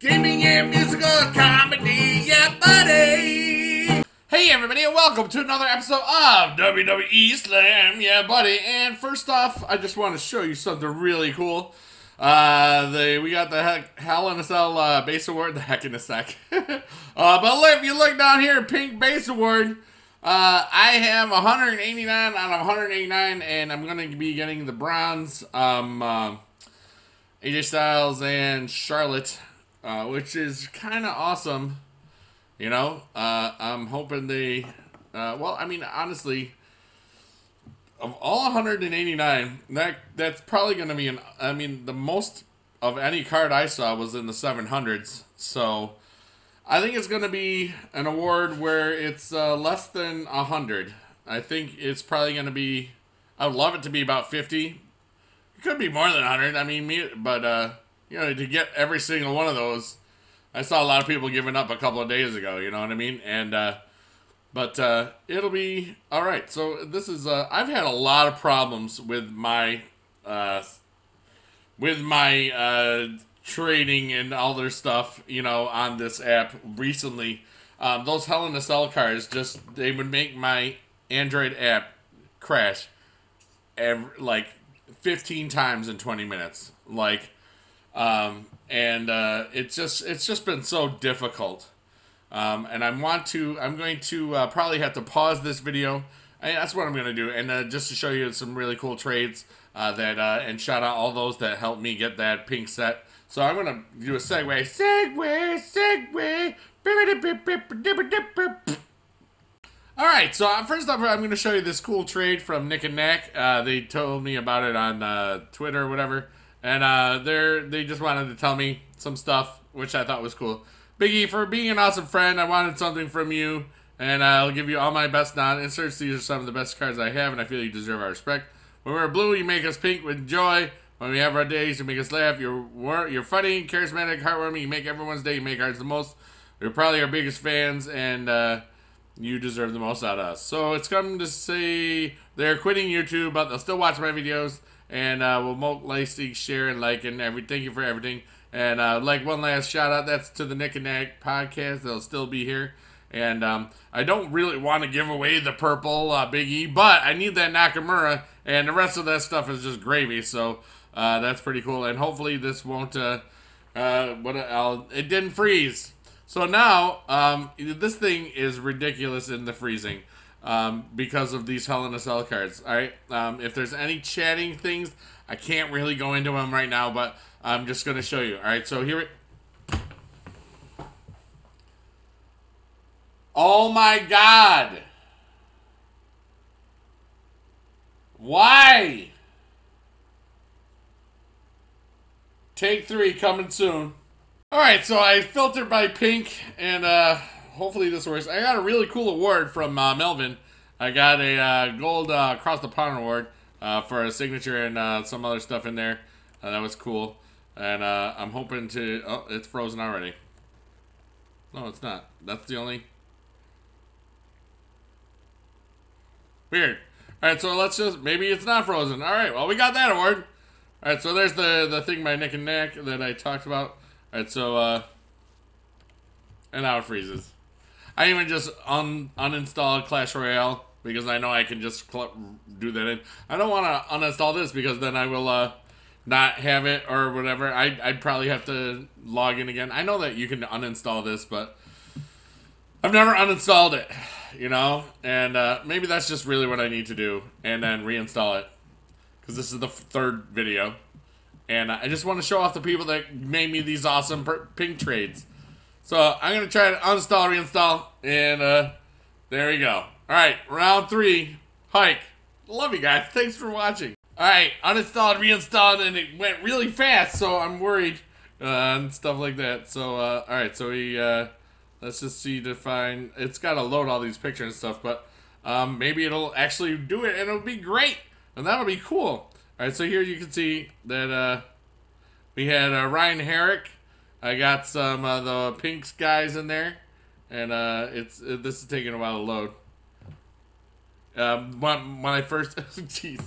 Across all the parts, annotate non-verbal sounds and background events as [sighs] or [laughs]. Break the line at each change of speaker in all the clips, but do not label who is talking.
Gaming and musical comedy, yeah, buddy. Hey, everybody, and welcome to another episode of WWE Slam, yeah, buddy. And first off, I just want to show you something really cool. Uh, the we got the heck, Hell in a Cell uh, base award, the heck in a sec. [laughs] uh, but look, if you look down here, pink base award. Uh, I have 189 out of 189, and I'm gonna be getting the bronze. Um, uh, AJ Styles and Charlotte uh, which is kind of awesome. You know, uh, I'm hoping they. Uh, well, I mean, honestly, of all 189, that that's probably going to be an. I mean, the most of any card I saw was in the 700s. So, I think it's going to be an award where it's uh, less than 100. I think it's probably going to be. I would love it to be about 50. It could be more than 100. I mean, me, but uh, you know, to get every single one of those, I saw a lot of people giving up a couple of days ago. You know what I mean? And uh, but uh, it'll be all right. So this is uh, I've had a lot of problems with my uh, with my uh, trading and all their stuff. You know, on this app recently. Um, those Hell in a Cell cards just they would make my Android app crash every, like 15 times in 20 minutes. Like um, and uh, it's just it's just been so difficult. Um, and I want to I'm going to uh, probably have to pause this video. That's what I'm going to do, and uh, just to show you some really cool trades uh, that uh, and shout out all those that helped me get that pink set. So I'm going to do a segue, segue, segue. All right, so uh, first off, I'm going to show you this cool trade from Nick and Nack. Uh, they told me about it on Twitter or whatever and uh, they're they just wanted to tell me some stuff, which I thought was cool. Biggie, for being an awesome friend, I wanted something from you, and I'll give you all my best non-inserts. These are some of the best cards I have, and I feel you deserve our respect. When we're blue, you make us pink with joy. When we have our days, you make us laugh. You're you're funny, charismatic, heartwarming. You make everyone's day. You make ours the most. You're probably our biggest fans, and uh, you deserve the most out of us. So it's come to say they're quitting YouTube, but they'll still watch my videos and uh, likely share and like and everything. Thank you for everything. And uh, like one last shout out, that's to the Nick and Nack podcast. They'll still be here. And um, I don't really want to give away the purple uh, Big E, but I need that Nakamura, and the rest of that stuff is just gravy. So uh, that's pretty cool. And hopefully this won't. Uh, uh, what I'll, it didn't freeze. So now um, this thing is ridiculous in the freezing um, because of these Hell in a Cell cards. All right. Um, if there's any chatting things, I can't really go into them right now, but I'm just going to show you. All right. So here it. Oh my God. Why? Take three coming soon. All right, so I filtered by pink, and uh, hopefully this works. I got a really cool award from uh, Melvin. I got a uh, gold uh, across the pond award uh, for a signature and uh, some other stuff in there. Uh, that was cool. And I'm hoping to... Oh, it's frozen already. No, it's not. That's the only... Weird. Alright, so let's just... Maybe it's not frozen. Alright, well, we got that award. Alright, so there's the, the thing by Nick and Nack that I talked about. Alright, so... uh And now it freezes. I even just un uninstalled Clash Royale because I know I can just do that in. I don't want to uninstall this because then I will uh, not have it or whatever. I, I'd probably have to log in again. I know that you can uninstall this, but I've never uninstalled it, you know? And uh, maybe that's just really what I need to do and then reinstall it because this is the third video. And I just want to show off the people that made me these awesome pink trades. So I'm going to try to uninstall, reinstall, and uh, there we go. All right, round three, hike. Love you guys. Thanks for watching. All right, uninstalled, reinstalled, and it went really fast, so I'm worried uh, and stuff like that. So, uh, all right, so we, uh, let's just see to find, it's got to load all these pictures and stuff, but um, maybe it'll actually do it, and it'll be great, and that'll be cool. All right, so here you can see that uh, we had uh, Ryan Herrick, I got some of the pinks guys in there, and uh, it's it, this is taking a while to load. Um, when, when I first, [laughs] oh, Jesus.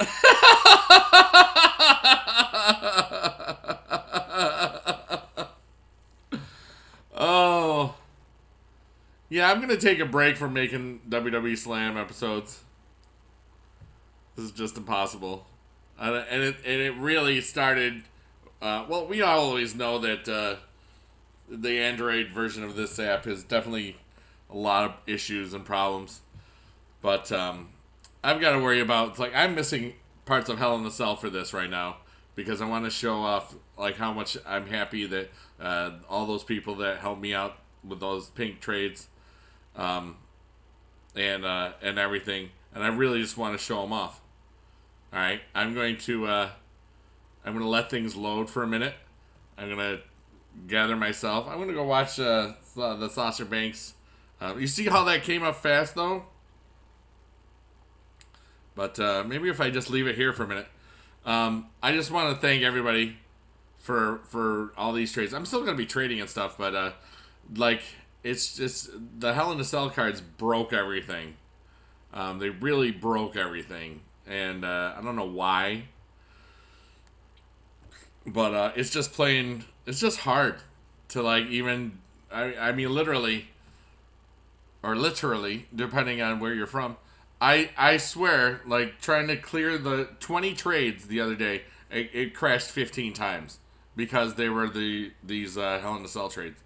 [laughs] oh, yeah. I'm gonna take a break from making WWE Slam episodes. This is just impossible, and it and it really started uh, well, we always know that uh, the Android version of this app has definitely a lot of issues and problems, but um, I've got to worry about. It's like I'm missing parts of Hell in the Cell for this right now because I want to show off like how much I'm happy that uh, all those people that helped me out with those pink trades, um, and uh, and everything, and I really just want to show them off. All right, I'm going to uh, I'm to let things load for a minute. I'm to gather myself. I'm to go watch uh, the Sasha Banks. Uh, you see how that came up fast though. But uh, maybe if I just leave it here for a minute. Um, I just want to thank everybody for for all these trades. I'm still gonna be trading and stuff, but uh, like it's just the Hell in a Cell cards broke everything. Um, they really broke everything, and uh, I don't know why. But uh, it's just plain. It's just hard to like even. I I mean literally. Or literally, depending on where you're from I I swear, like trying to clear the 20 trades the other day, it, it crashed 15 times because they were the these uh, Hell in a Cell trades.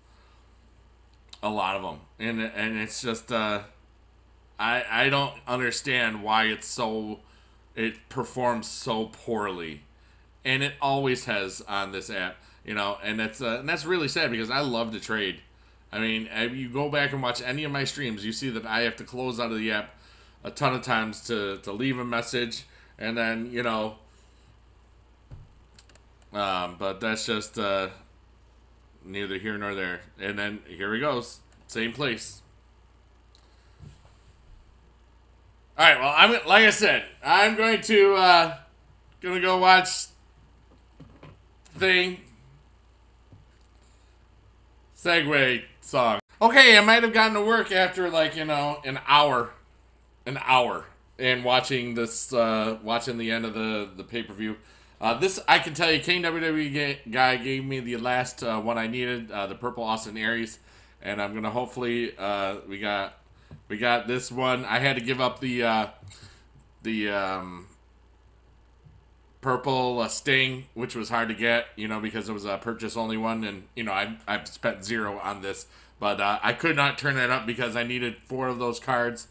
A lot of them, and and it's just uh, I I don't understand why it's so it performs so poorly, and it always has on this app, you know, and that's uh, and that's really sad because I love to trade. I mean, you go back and watch any of my streams, you see that I have to close out of the app a ton of times to to leave a message, and then you know. Um, but that's just uh, neither here nor there. And then here he goes, same place. All right. Well, I'm like I said, I'm going to uh, gonna go watch thing segue song. Okay, I might have gotten to work after like you know an hour an hour and watching this, uh, watching the end of the the pay per view. Uh, this I can tell you, Kane WWE guy gave me the last uh, one I needed, uh, the purple Austin Aries, and I'm gonna hopefully uh, we got we got this one. I had to give up the uh, the um, purple uh, Sting, which was hard to get, you know, because it was a purchase only one, and you know I I've spent zero on this, but I could not turn it up because I needed four of those cards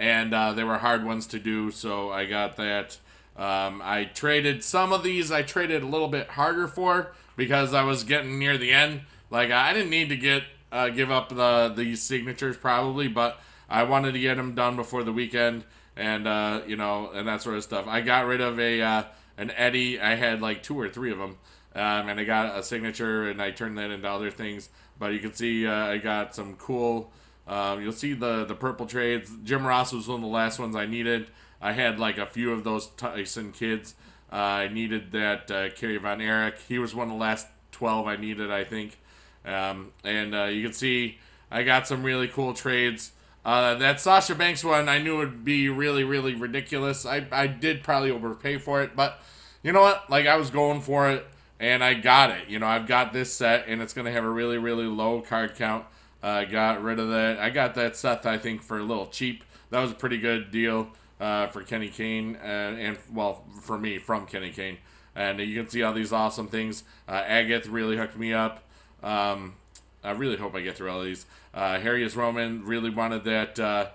and uh, they were hard ones to do, so I got that. Um, I traded some of these. I traded a little bit harder for because I was getting near the end. Like I didn't need to get uh, give up the these signatures probably, but I wanted to get them done before the weekend, and uh, you know, and that sort of stuff. I got rid of a uh, an Eddie. I had like two or three of them, um, and I got a signature, and I turned that into other things. But you can see uh, I got some cool um, you'll see the the purple trades. Jim Ross was one of the last ones I needed. I had like a few of those Tyson Kidds. Uh, I needed that uh, Kerry Von Erich. He was one of the last 12 I needed, I think. Um, and uh, you can see I got some really cool trades. Uh, that Sasha Banks one, I knew would be really, really ridiculous. I, I did probably overpay for it, but you know what? Like, I was going for it, and I got it. You know, I've got this set, and it's going to have a really, really low card count. I uh, got rid of that. I got that Seth, I think, for a little cheap. That was a pretty good deal uh, for Kenny Kane, and, well, for me, from Kenny Kane. And you can see all these awesome things. Uh, Agatha really hooked me up. Um, I really hope I get through all these. Uh, Harrius Roman really wanted that uh,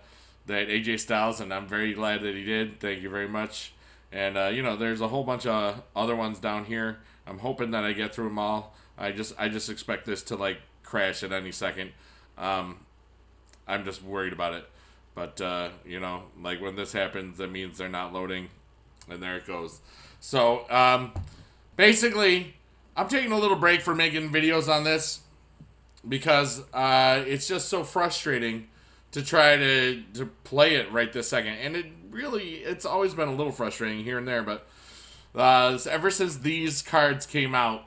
that AJ Styles, and I'm very glad that he did. Thank you very much. And uh, you know, there's a whole bunch of other ones down here. I'm hoping that I get through them all. I just I just expect this to like crash at any second. Um, I'm just worried about it. But, uh, you know, like when this happens, that means they're not loading. And there it goes. So, um, basically, I'm taking a little break for making videos on this because uh, it's just so frustrating to try to, to play it right this second. And it really, it's always been a little frustrating here and there. But uh, ever since these cards came out,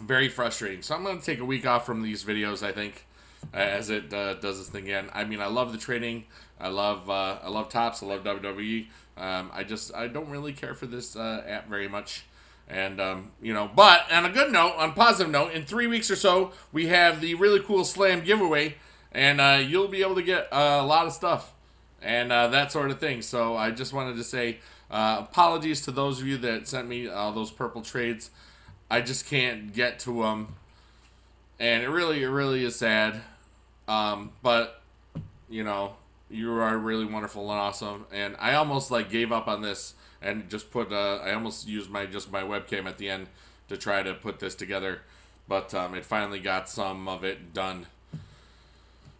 very frustrating. So I'm going to take a week off from these videos, I think, as it uh, does this thing again. I mean, I love the trading. I love uh, I love Topps. I love WWE. Um, I just I don't really care for this uh, app very much. And um, you know, but on a good note, on positive note, in three weeks or so, we have the really cool Slam giveaway. and uh, you'll be able to get a lot of stuff and uh, that sort of thing. So I just wanted to say uh, apologies to those of you that sent me all those purple trades. I just can't get to them, and it really, it really is sad. Um, but you know, you are really wonderful and awesome, and I almost like gave up on this and just put. Uh, I almost used my just my webcam at the end to try to put this together, but um, it finally got some of it done.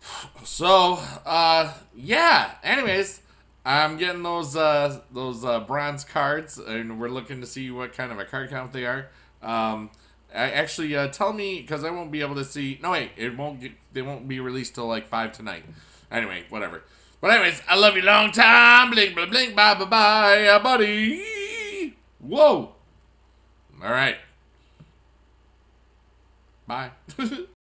[sighs] So, uh, yeah. Anyways, I'm getting those uh, those uh, bronze cards, and we're looking to see what kind of a card count they are. Um, I actually uh, tell me because I won't be able to see. No, wait, it won't. Get, they won't be released till like five tonight. Anyway, whatever. But anyways, I love you long time. Blink, blink, blink. Bye, bye, bye, uh, buddy. Whoa. All right. Bye. [laughs]